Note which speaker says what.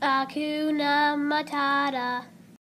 Speaker 1: Akuna Matata.